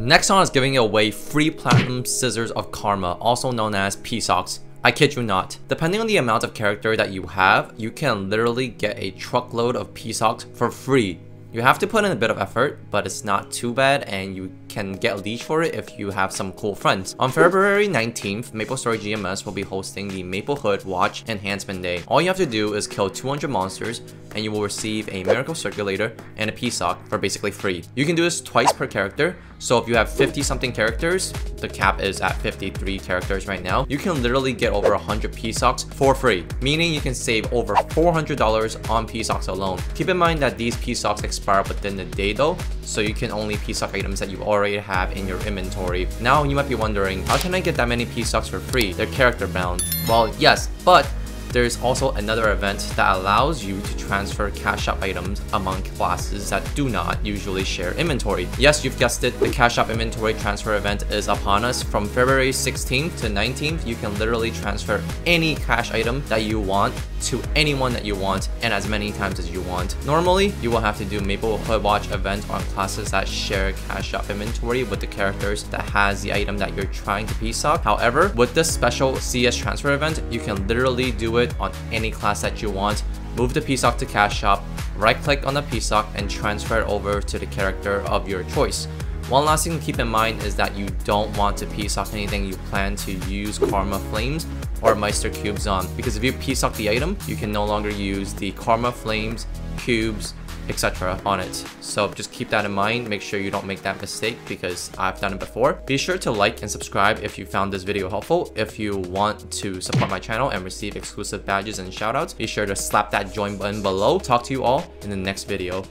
Nexon is giving away free Platinum Scissors of Karma, also known as P-Socks. I kid you not. Depending on the amount of character that you have, you can literally get a truckload of P-Socks for free you have to put in a bit of effort, but it's not too bad and you can get a leash for it if you have some cool friends. On February 19th, MapleStory GMS will be hosting the Maplehood Watch Enhancement Day. All you have to do is kill 200 monsters and you will receive a Miracle Circulator and a P-Sock for basically free. You can do this twice per character, so if you have 50 something characters, the cap is at 53 characters right now, you can literally get over 100 P-Socks for free, meaning you can save over $400 on P-Socks alone. Keep in mind that these P-Socks expire within the day though, so you can only P-Sock items that you already have in your inventory. Now you might be wondering, how can I get that many P-Socks for free? They're character bound. Well, yes, but there's also another event that allows you to transfer cash shop items among classes that do not usually share inventory. Yes, you've guessed it, the cash shop inventory transfer event is upon us. From February 16th to 19th, you can literally transfer any cash item that you want to anyone that you want and as many times as you want. Normally, you will have to do Maplehood Watch event on classes that share cash shop inventory with the characters that has the item that you're trying to piece up. However, with this special CS transfer event, you can literally do it on any class that you want. Move the P-Sock to Cash Shop, right click on the P-Sock and transfer it over to the character of your choice. One last thing to keep in mind is that you don't want to P-Sock anything you plan to use Karma Flames or Meister Cubes on because if you P-Sock the item, you can no longer use the Karma Flames, Cubes, etc. on it. So just keep that in mind. Make sure you don't make that mistake because I've done it before. Be sure to like and subscribe if you found this video helpful. If you want to support my channel and receive exclusive badges and shoutouts, be sure to slap that join button below. Talk to you all in the next video.